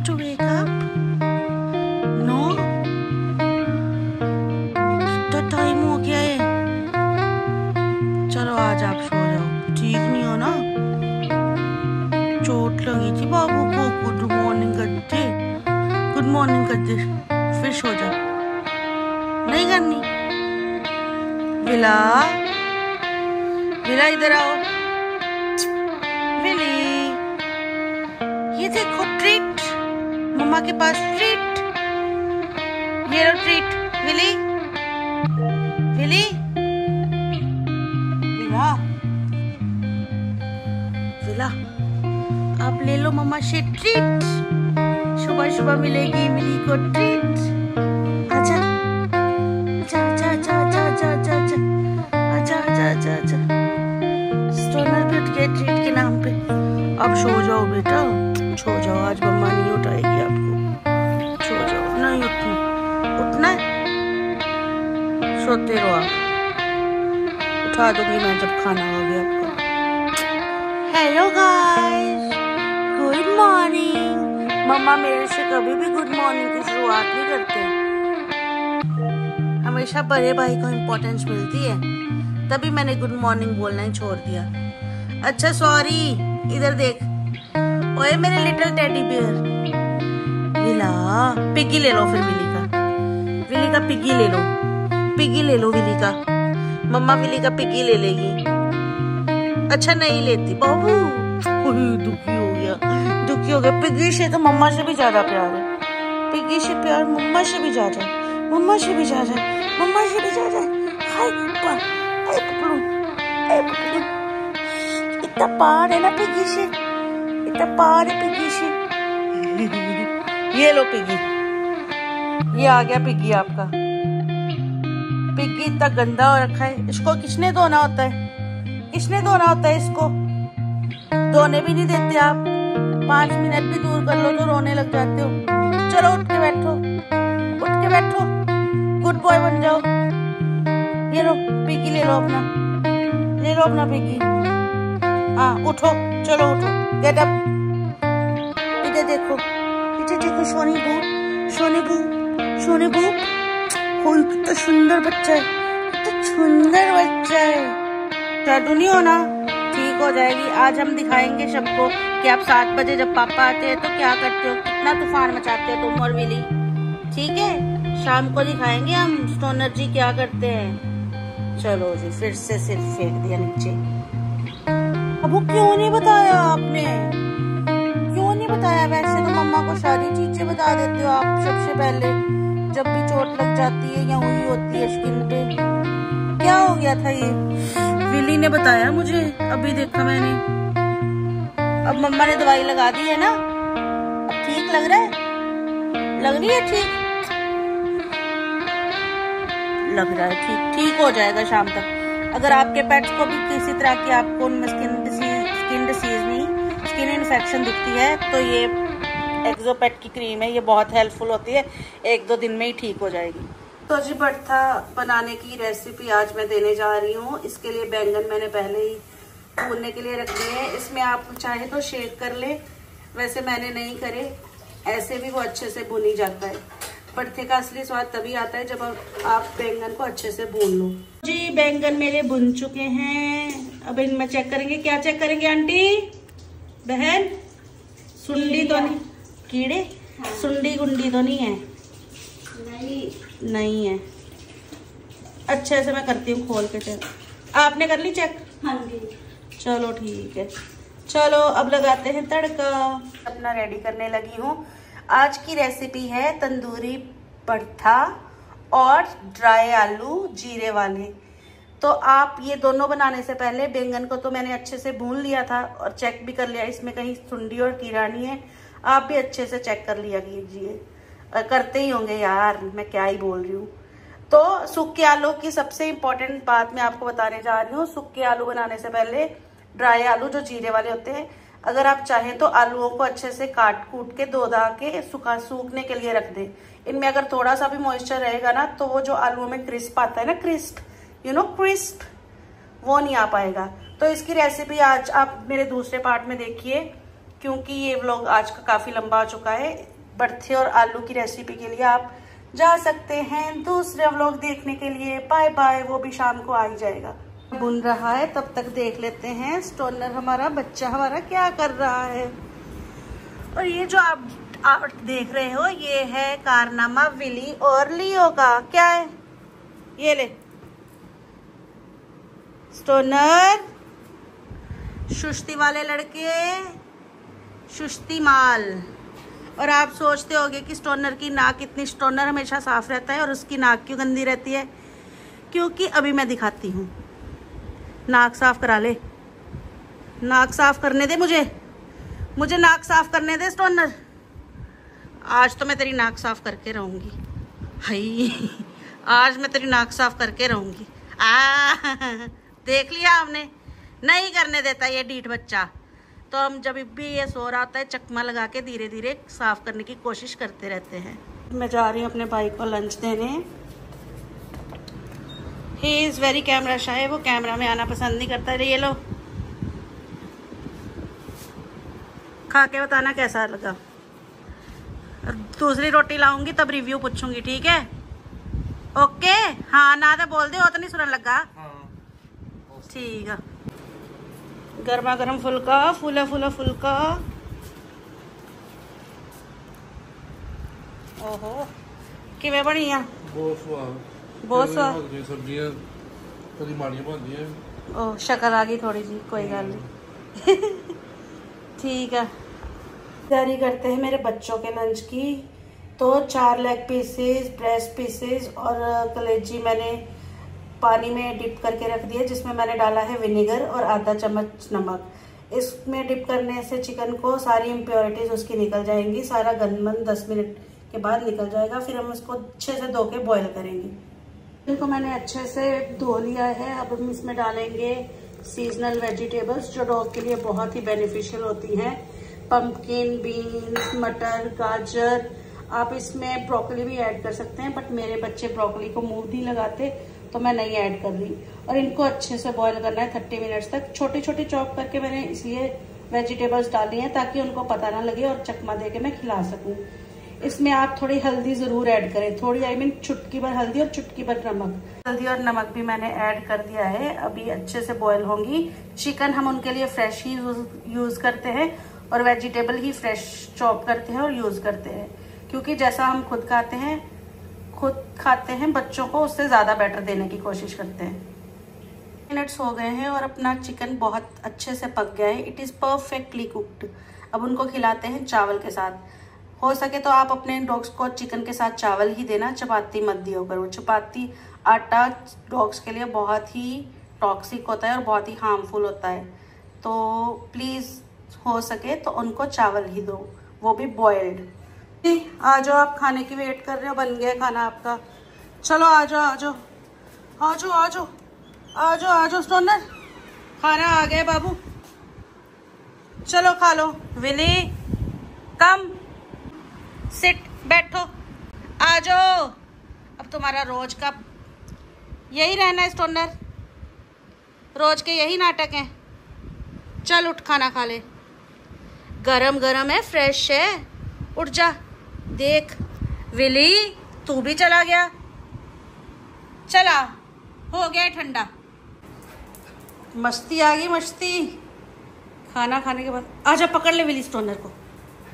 want to wake up? No? Time हो गया है चलो आज आप सो जाओ। ठीक नहीं हो ना? चोट लगी थी बाबू को। गुड मॉर्निंग करते गुड मॉर्निंग करते फिर सो जाओ। नहीं करनी। विला विला इधर आओ। विली ये देखो ट्रीट मम्मा के पास ट्रीट ये लो treat Willy. Willy. Villa. Villa. आप ले लो मम्मा से ट्रीट सुबह सुबह मिलेगी विली को ट्रीट आजा। आजा आजा आजा आजा आजा आजा आजा। आजा आजा आजा स्टोनर भी उठ ट्रीट के नाम पे। अब सो जाओ बेटा। सो जाओ। आज मम्मा नहीं सोते रहो उठा दूँगी मैं जब खाना हो गया आपका hello guys good morning mama मेरे से कभी भी गुड मॉर्निंग की शुरुआत नहीं करते हमेशा बड़े भाई को इम्पोर्टेंस मिलती है। तभी मैंने गुड मॉर्निंग बोलना ही छोड़ दिया। अच्छा सॉरी इधर देख। ओए, मेरे little teddy bear Villa piggy ले लो फिर विली का। विली का पिग्गी ले लो। पिग्गी ले लो विली का। मम्मा विली का पिग्गी ले लेगी। अच्छा नहीं लेती। बाबू दुखी हो गया। दुखी हो गया। पिग्गी से तो मम्मा से भी ज़्यादा प्यार है। पिग्गी से प्यार मम्मा से भी ज़्यादा है। मम्मा से भी ज़्यादा है। मम्मा से भी ज़्यादा है। हाय ऊपर ए पकड़ू। पकड़ू। इतना पार है ना पिग्गी से? इतना पार है पिग्गी से? ये लो पिग्गी ये आ गया पिगी आपका। पिग्गी इतना गंदा हो रखा है। इसको किसने धोना होता है? किसने धोना होता है इसको? धोने भी नहीं देते आप। पाँच मिनट भी दूर कर लो तो रोने लग जाते हो। चलो उठ के बैठो। उठ के बैठो। गुड बॉय बन जाओ। ये लो पिग्गी ले लो अपना। ले लो अपना पिग्गी हाँ उठो। चलो उठो। गेट अप इधर देखो। इधर देखो, सोनी बू। सोनी बू। सोनी बू। हो कितना सुंदर बच्चा है कितना सुंदर बच्चा। है जादू नहीं होना ठीक हो जाएगी। आज हम दिखाएँगे सबको कि आप सात बजे जब पापा आते हैं तो क्या करते हो, कितना तूफ़ान मचाते हो तुम और विली ठीक है? शाम को दिखाएँगे हम स्टोनर जी क्या करते हैं। चलो जी, फिर से सिर फेंक दिया नीचे। अब, क्यों नहीं बताया आपने? क्यों नहीं बताया? वैसे तो मम्मा को सारी चीज़ें बता देते हो आप सबसे पहले। जब भी चोट लग जाती है या हुई होती है स्किन पे। क्या हो गया था ये? विली ने बताया मुझे। अभी देखा मैंने। अब मम्मा ने दवाई लगा दी है ना? अब ठीक लग रहा है? लग रही है ठीक? लग रहा है ठीक। ठीक हो जाएगा शाम तक। अगर आपके पेट्स को भी किसी तरह की आपको उनमें स्किन डिसीज स्किन डिसीज नहीं स्किन इन्फेक्शन दिखती है तो ये एक्सोपेट की क्रीम है ये बहुत हेल्पफुल होती है। एक दो दिन में ही ठीक हो जाएगी। तो जी भट्टा बनाने की रेसिपी आज मैं देने जा रही हूँ। इसके लिए बैंगन मैंने पहले ही भूनने के लिए रख दिए हैं। इसमें आप चाहे तो शेक कर ले। वैसे मैंने नहीं करे। ऐसे भी वो अच्छे से भुनी जाता है। भट्टे का असली स्वाद तभी आता है जब आप बैंगन को अच्छे से भून लो। जी बैंगन मेरे भुन चुके हैं। अब इनमें चेक करेंगे। क्या चेक करेंगे आंटी? बहन? सुंडी तो नहीं। कीड़े? हाँ। सुंडी गुंडी तो नहीं है? नहीं। नहीं है। अच्छे से मैं करती हूँ खोल के चेक। आपने कर ली चेक? हाँ जी। चलो ठीक है। चलो अब लगाते हैं तड़का। अपना रेडी करने लगी हूँ। आज की रेसिपी है तंदूरी पड़था और ड्राई आलू जीरे वाले। तो आप ये दोनों बनाने से पहले बैंगन को तो मैंने अच्छे से भून लिया था और चेक भी कर लिया। इसमें कहीं सुंडी और कीड़ा नहीं है। आप भी अच्छे से चेक कर लिया कीजिए। करते ही होंगे यार, मैं क्या ही बोल रही हूँ। तो सूखे आलू की सबसे इम्पोर्टेंट बात मैं आपको बताने जा रही हूँ। सूखे आलू बनाने से पहले ड्राई आलू, जो जीरे वाले होते हैं, अगर आप चाहें तो आलूओं को अच्छे से काट कूट के धा के, सुखा, सूखने के लिए रख दें। इनमें अगर थोड़ा सा भी मॉइस्चर रहेगा ना तो वो जो आलूओं में क्रिस्प आता है ना क्रिस्प यू नो क्रिस्प वो नहीं आ पाएगा। तो इसकी रेसिपी आज आप मेरे दूसरे पार्ट में देखिए। क्योंकि ये व्लॉग आज का काफ़ी लंबा हो चुका है। बर्थे और आलू की रेसिपी के लिए आप जा सकते हैं दूसरे व्लॉग देखने के लिए। बाय बाय वो भी शाम को आ ही जाएगा। बुन रहा है तब तक देख लेते हैं। स्टोनर हमारा बच्चा हमारा क्या कर रहा है? और ये जो आप, आप देख रहे हो ये है कारनामा विली और लियो का। क्या है? ये ले। स्टोनर सुस्ती वाले लड़के। सुस्ती माल। और आप सोचते होंगे कि स्टोनर की नाक इतनी स्टोनर हमेशा साफ़ रहता है और उसकी नाक क्यों गंदी रहती है? क्योंकि अभी मैं दिखाती हूँ। नाक साफ़ करा ले। नाक साफ़ करने दे मुझे। मुझे नाक साफ़ करने दे स्टोनर आज तो मैं तेरी नाक साफ़ करके रहूँगी। हई आज मैं तेरी नाक साफ़ करके रहूँगी। आ, देख लिया हमने। नहीं करने देता ये डीट बच्चा। तो हम जब भी ये सो रहा है चकमा लगा के धीरे धीरे साफ़ करने की कोशिश करते रहते हैं। मैं जा रही हूँ अपने भाई को लंच देने। He is very camera shy वो कैमरा में आना पसंद नहीं करता। ये लो। खा के बताना कैसा लगा। दूसरी रोटी लाऊँगी तब रिव्यू पूछूँगी ठीक है? ओके हाँ ना तो बोल दे वो तो नहीं सुन लगा। हाँ। ठीक है। गर्मा गर्म फुल्का फूला फूला फुल्का। ओहो बहुत शक्ल आ गई थोड़ी जी कोई गल नहीं। ठीक है तैयारी करते हैं मेरे बच्चों के लंच की। तो चार लेग पीसेस ब्रेस्ट पीसेस और कलेजी मैंने पानी में डिप करके रख दिया, जिसमें मैंने डाला है विनेगर और आधा चम्मच नमक। इसमें डिप करने से चिकन को सारी इम्प्योरिटीज उसकी निकल जाएँगी, सारा गंदमन दस मिनट के बाद निकल जाएगा, फिर हम उसको अच्छे से धो के बॉयल करेंगे। चिकन को मैंने अच्छे से धो लिया है, अब हम इसमें डालेंगे सीजनल वेजिटेबल्स जो डॉग के लिए बहुत ही बेनिफिशियल होती हैं। पम्पकिन बीन्स मटर, गाजर, आप इसमें ब्रोकली भी ऐड कर सकते हैं बट मेरे बच्चे ब्रोकली को मुँह नहीं लगाते। तो मैं नहीं ऐड कर रही। और इनको अच्छे से बॉईल करना है थर्टी मिनट्स तक। छोटी छोटी चॉप करके मैंने इसलिए वेजिटेबल्स डाली हैं ताकि उनको पता ना लगे और चकमा दे के मैं खिला सकूँ। इसमें आप थोड़ी हल्दी ज़रूर ऐड करें। थोड़ी आई मीन चुटकी भर हल्दी और चुटकी भर नमक। हल्दी और नमक भी मैंने ऐड कर दिया है। अभी अच्छे से बॉईल होंगी। चिकन हम उनके लिए फ्रेश ही यूज़ करते हैं और वेजिटेबल ही फ्रेश चॉप करते हैं और यूज़ करते हैं। क्योंकि जैसा हम खुद खाते हैं खुद खाते हैं, बच्चों को उससे ज़्यादा बेटर देने की कोशिश करते हैं। मिनट्स हो गए हैं और अपना चिकन बहुत अच्छे से पक गया है। इट इज़ परफेक्टली कुकड अब उनको खिलाते हैं चावल के साथ। हो सके तो आप अपने डॉग्स को चिकन के साथ चावल ही देना। चपाती मत दियो करो। चपाती आटा डॉग्स के लिए बहुत ही टॉक्सिक होता है और बहुत ही हार्मफुल होता है। तो प्लीज़ हो सके तो उनको चावल ही दो। वो भी बॉयल्ड आ जाओ, आप खाने की वेट कर रहे हो, बन गया खाना आपका। चलो, आ जाओ आ जाओ। आ जाओ आ जाओ। आ जाओ आ जाओ स्टोनर खाना आ गया, बाबू। चलो, खा लो। विली कम। सिट बैठो। आ जाओ। अब तुम्हारा रोज का यही रहना है स्टोनर रोज के यही नाटक हैं। चल, उठ, खाना खा ले। गरम गरम है, फ्रेश है। उठ जा। देख, विली, तू भी चला गया। चला, हो गया ठंडा। मस्ती आ गई, मस्ती। खाना खाने के बाद, आजा पकड़ ले विली स्टोनर को।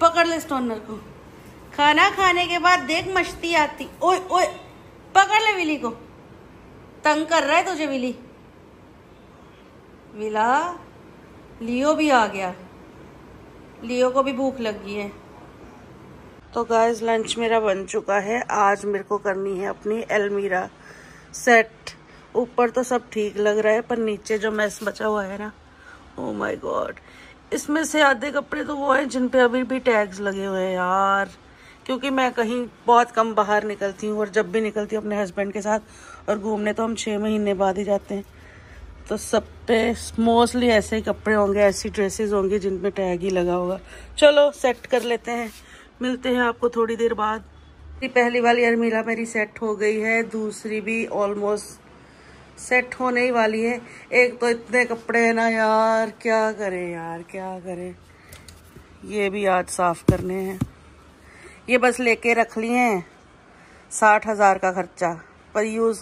पकड़ ले स्टोनर को। खाना खाने के बाद देख, मस्ती आती। ओए ओए, पकड़ ले विली को। तंग कर रहा है तुझे, विली। विला, लियो भी आ गया। लियो को भी भूख लगी है। तो गाइस लंच मेरा बन चुका है। आज मेरे को करनी है अपनी एलमीरा सेट ऊपर तो सब ठीक लग रहा है, पर नीचे जो मैस बचा हुआ है ना ओ माय गॉड इसमें से आधे कपड़े तो वो हैं जिन पे अभी भी टैग्स लगे हुए हैं यार। क्योंकि मैं कहीं बहुत कम बाहर निकलती हूँ और जब भी निकलती हूँ अपने हस्बैंड के साथ, और घूमने तो हम छः महीने बाद ही जाते हैं। तो सब पे मोस्टली ऐसे ही कपड़े होंगे, ऐसी ड्रेसेस होंगी जिन पे टैग ही लगा होगा। चलो सेट कर लेते हैं। मिलते हैं आपको थोड़ी देर बाद। पहली वाली अलमीरा मेरी सेट हो गई है, दूसरी भी ऑलमोस्ट सेट होने ही वाली है। एक तो इतने कपड़े हैं ना यार, क्या करें यार, क्या करें? ये भी आज साफ़ करने हैं। ये बस लेके रख लिए हैं, साठ हज़ार का खर्चा। पर यूज़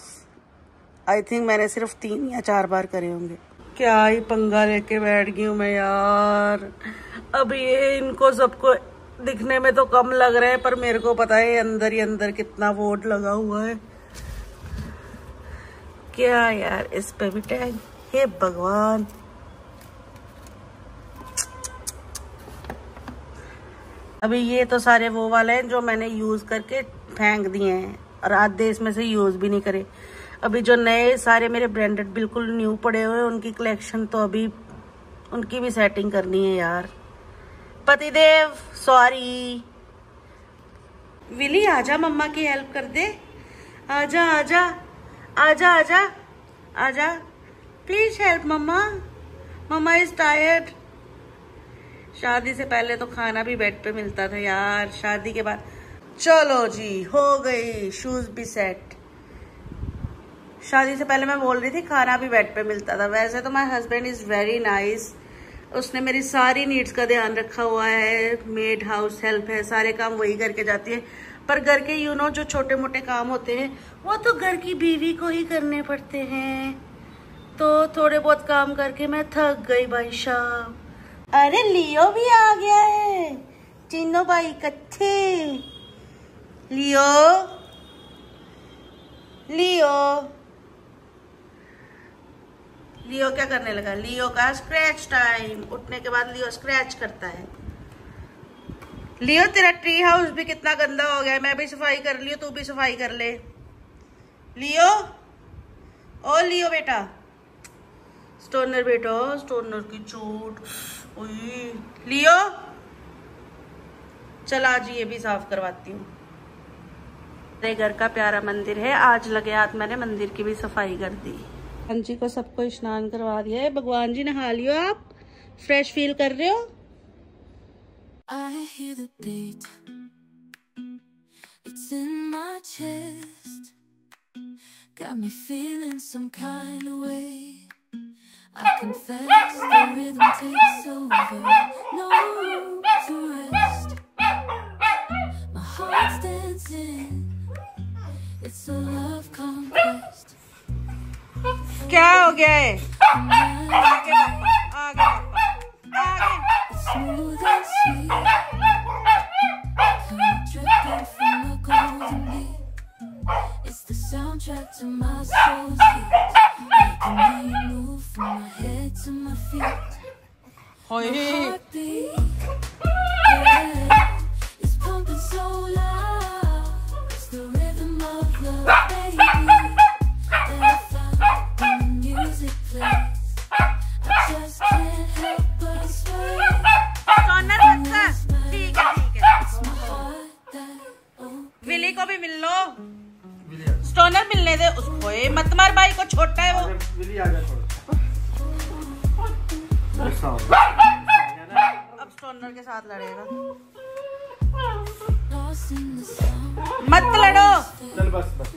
आई थिंक मैंने सिर्फ़ तीन या चार बार करे होंगे। क्या ही पंगा लेके बैठ गई हूँ मैं यार। अब ये इनको सबको दिखने में तो कम लग रहे हैं, पर मेरे को पता है अंदर ही अंदर कितना वोट लगा हुआ है। क्या यार, इस पे भी टैग? हे भगवान। अभी ये तो सारे वो वाले हैं जो मैंने यूज़ करके फेंक दिए हैं, और आधे इसमें से यूज़ भी नहीं करे। अभी जो नए सारे मेरे ब्रांडेड बिल्कुल न्यू पड़े हुए उनकी कलेक्शन तो अभी उनकी भी सेटिंग करनी है यार। पतिदेव सॉरी विली, आजा मम्मा की हेल्प कर दे। आजा आजा आजा आजा आजा। Please help mama. Mama is tired शादी से पहले तो खाना भी बेड पे मिलता था यार। शादी के बाद चलो जी, हो गई शूज़ भी सेट शादी से पहले मैं बोल रही थी, खाना भी बेड पे मिलता था। वैसे तो my husband is very nice उसने मेरी सारी नीड्स का ध्यान रखा हुआ है मेड हाउस हेल्प है, सारे काम वही करके जाती है। पर घर के यू नो जो छोटे मोटे काम होते हैं, वो तो घर की बीवी को ही करने पड़ते हैं। तो थोड़े बहुत काम करके मैं थक गई भाई साहब। अरे लियो भी आ गया है। तीनों भाई कच्चे। लियो। लियो। लियो क्या करने लगा? लियो का स्क्रैच टाइम उठने के बाद लियो स्क्रैच करता है। लियो, तेरा ट्री हाउस भी कितना गंदा हो गया मैं भी सफ़ाई कर लियो, तू भी सफ़ाई कर ले। लियो? ओ लियो बेटा। स्टोनर बेटा स्टोनर की चोट। लियो? चला जी ये भी साफ़ करवाती हूँ। मेरे घर का प्यारा मंदिर है। आज लगे हाथ मैंने मंदिर की भी सफ़ाई कर दी। भगवान जी को सबको स्नान करवा दिया है भगवान जी नहा लियो आप फ्रेश फील कर रहे हो I hear the beat It's in my chest Got me feeling some kind of way I confess the rhythm takes over No to rest My heart's dancing It's a love conquest क्या हो गया है आगे आगे It's the soundtrack to my मिलने दे उसको ए, मत मार भाई को छोटा है वो। अब स्टोनर के साथ लड़ेगा। मत लड़ो। चल बस बस।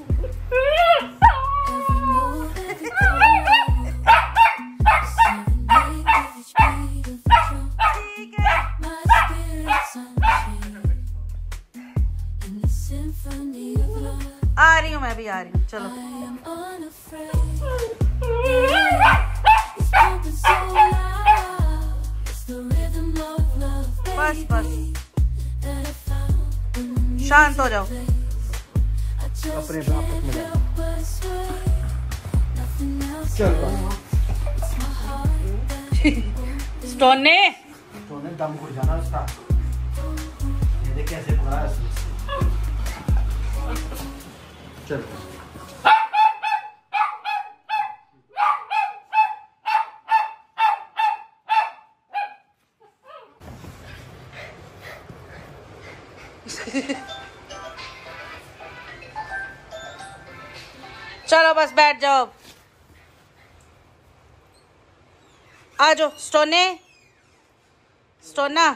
चलो। बस बस। शांत हो जाओ। अपने आप तक मिला। चल स्टोन ने। स्टोन ने दम घुट जाना उसका। ये देख कैसे पड़ा है चल चलो बस बैठ जाओ। आ जाओ, स्टोने। स्टोना,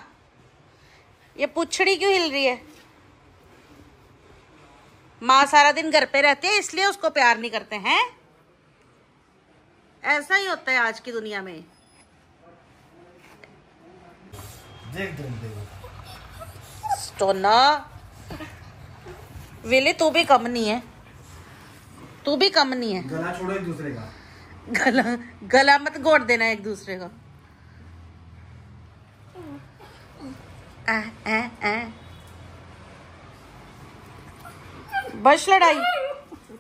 ये पुछड़ी क्यों हिल रही है? माँ सारा दिन घर पे रहती है, इसलिए उसको प्यार नहीं करते हैं। ऐसा ही होता है आज की दुनिया में। देख देख देख। स्टोना विली तू भी कम नहीं है। तू भी कम नहीं है। गला छोड़ो एक दूसरे का। गला गला मत गोड़ देना एक दूसरे का। आ, आ, आ। बस लड़ाई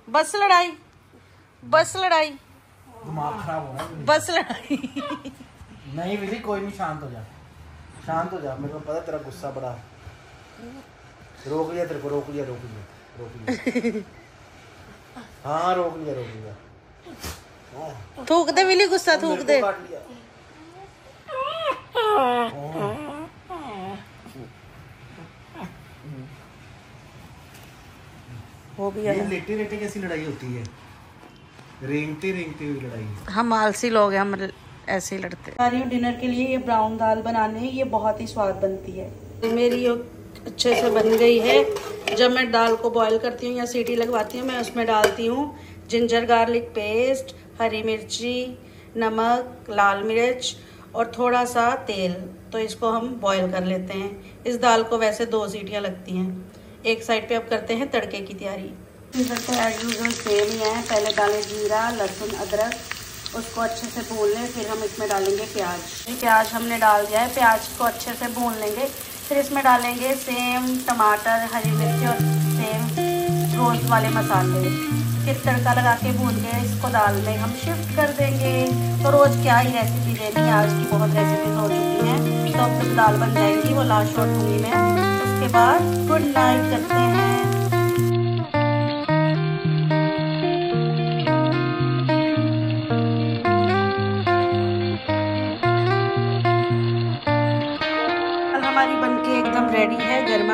बस लड़ाई बस लड़ाई। दिमाग खराब हो रहा है। बस लड़ाई। नहीं विली कोई नहीं शांत हो जा। शांत हो जा मेरे को पता है तेरा गुस्सा बड़ा रोक लिया तेरे को रोक लिया रोक लिया रोक लिया। हाँ रोक लिया रोक लिया। हाँ, थूक दे विली गुस्सा थूक दे। काट लिया। वो भी ये लेटे लेटे कैसी लड़ाई होती है? रेंगते रेंगते हुई लड़ाई। हम आलसी लोग हैं हम ऐसे ही लड़ते। आ रही हूँ डिनर के लिए ये ब्राउन दाल बनाने ये बहुत ही स्वाद बनती है। मेरी अच्छे से बन गई है। जब मैं दाल को बॉईल करती हूँ या सीटी लगवाती हूँ, मैं उसमें डालती हूँ जिंजर गार्लिक पेस्ट हरी मिर्ची, नमक, लाल मिर्च और थोड़ा सा तेल। तो इसको हम बॉईल कर लेते हैं। इस दाल को वैसे दो सीटियाँ लगती हैं। एक साइड पे अब करते हैं तड़के की तैयारी। सेम ही है। पहले डालें जीरा, लहसुन, अदरक। उसको अच्छे से भून लें, फिर हम इसमें डालेंगे प्याज। प्याज हमने डाल दिया है। प्याज को अच्छे से भून लेंगे। फिर इसमें डालेंगे सेम टमाटर, हरी मिर्च और सेम रोज वाले मसाले। फिर तड़का लगा के भून के इसको दाल में हम शिफ्ट कर देंगे। तो रोज़ क्या ही रेसिपी देनी है, आज की बहुत रेसिपीज़ हो चुकी हैं। तो अब जब दाल बन जाएगी वो लास्ट और टूँगी में। उसके बाद गुड नाइट करते हैं।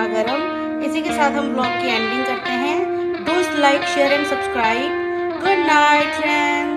गर्मा गर्म इसी के साथ हम ब्लॉग की एंडिंग करते हैं। Dose like share and subscribe good night friends